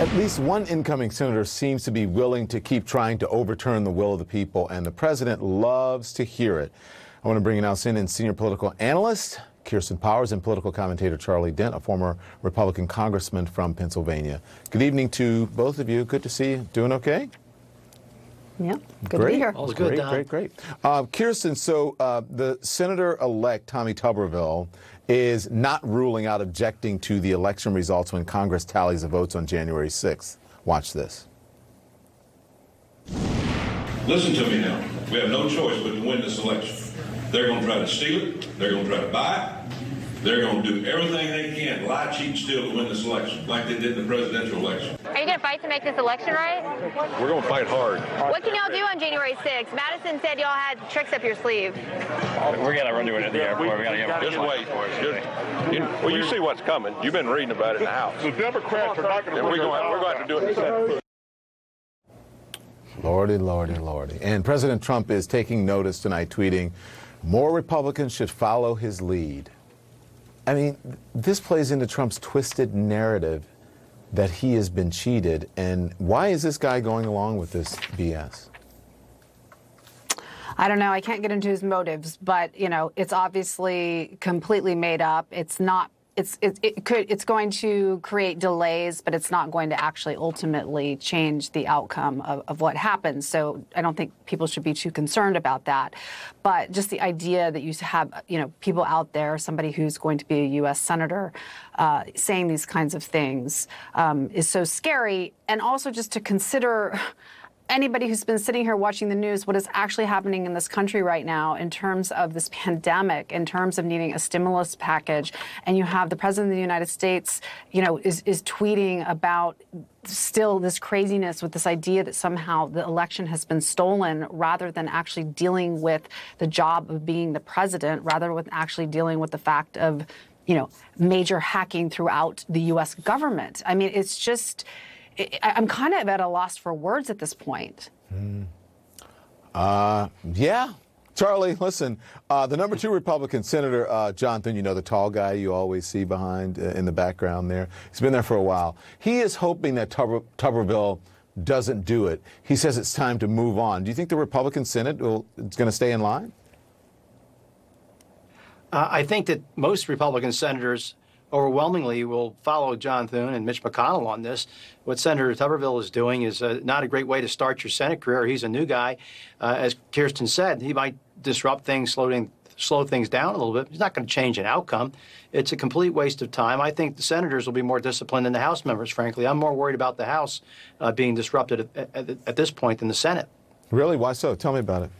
At least one incoming senator seems to be willing to keep trying to overturn the will of the people, and the president loves to hear it. I want to bring in now in senior political analyst Kirsten Powers and political commentator Charlie Dent, a former Republican congressman from Pennsylvania. Good evening to both of you. Good to see you. Doing okay? Yeah, good great. to be here. All great, good, great, great, uh, Kirsten, so uh, the Senator-elect Tommy Tuberville is not ruling out objecting to the election results when Congress tallies the votes on January 6th. Watch this. Listen to me now. We have no choice but to win this election. They're going to try to steal it. They're going to try to buy it. They're going to do everything they can, lie, cheat, steal to win this election, like they did in the presidential election. Are you going to fight to make this election right? We're going to fight hard. What can y'all do on January 6th? Madison said y'all had tricks up your sleeve. We're going to run to it at the airport. We, got to get Just wait. Just, you, well, you see what's coming. You've been reading about it in the House. The Democrats are not going to. We're going, we're going to do it in the Senate. Lordy, lordy, lordy. And President Trump is taking notice tonight, tweeting, more Republicans should follow his lead. I mean, this plays into Trump's twisted narrative that he has been cheated. And why is this guy going along with this BS? I don't know. I can't get into his motives, but you know, it's obviously completely made up. It's not it's it, it, could it's going to create delays, but it's not going to actually ultimately change the outcome of, of what happens. So I don't think people should be too concerned about that. But just the idea that you have you know people out there, somebody who's going to be a U.S. senator, uh, saying these kinds of things um, is so scary, and also just to consider anybody who's been sitting here watching the news what is actually happening in this country right now in terms of this pandemic, in terms of needing a stimulus package, and you have the president of the United States, you know, is, is tweeting about still this craziness with this idea that somehow the election has been stolen rather than actually dealing with the job of being the president, rather than actually dealing with the fact of, you know, major hacking throughout the U.S. government. I mean, it's just I'm kind of at a loss for words at this point. Mm. Uh, yeah. Charlie, listen, uh, the number two Republican Senator uh, John Thune, you know, the tall guy you always see behind uh, in the background there, he's been there for a while. He is hoping that Tuber- Tuberville doesn't do it. He says it's time to move on. Do you think the Republican Senate will, is going to stay in line? Uh, I think that most Republican senators overwhelmingly will follow John Thune and Mitch McConnell on this. What Senator Tuberville is doing is uh, not a great way to start your Senate career. He's a new guy. Uh, as Kirsten said, he might disrupt things, slow, slow things down a little bit. He's not going to change an outcome. It's a complete waste of time. I think the senators will be more disciplined than the House members, frankly. I'm more worried about the House uh, being disrupted at, at, at this point than the Senate. Really? Why so? Tell me about it.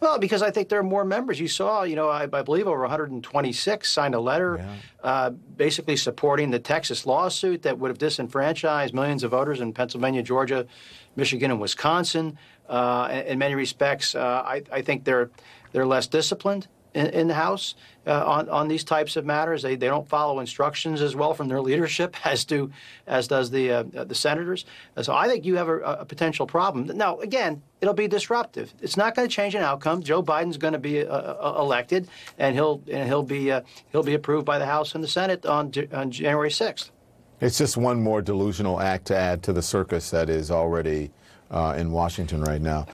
Well, because I think there are more members. You saw, you know, I, I believe over 126 signed a letter yeah. uh, basically supporting the Texas lawsuit that would have disenfranchised millions of voters in Pennsylvania, Georgia, Michigan, and Wisconsin. Uh, in, in, many respects, uh, I, I, think they're they're less disciplined in, in the House uh, on on these types of matters. They they don't follow instructions as well from their leadership as do as does the uh, the senators. So I think you have a, a, potential problem. Now again, it'll be disruptive. It's not going to change an outcome. Joe Biden's going to be uh, uh, elected, and he'll and he'll be uh, he'll be approved by the House and the Senate on on January sixth. It's just one more delusional act to add to the circus that is already uh, in Washington right now.